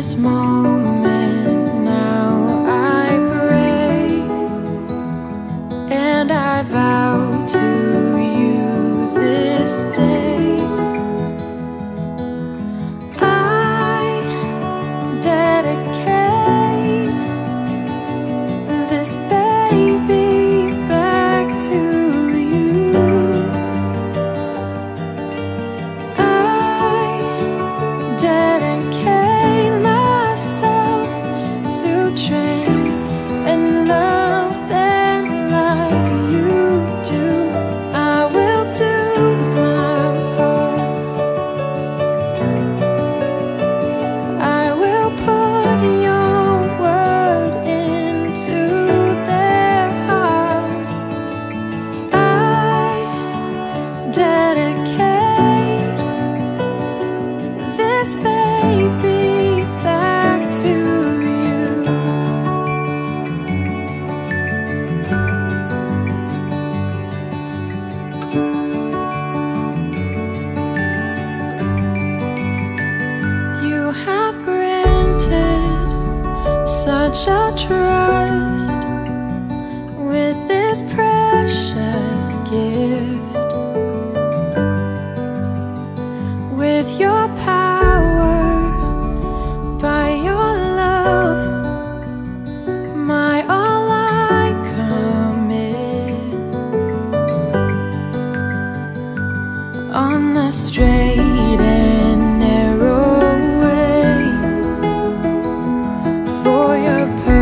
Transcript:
this moment. Now I pray and I vow for your purpose.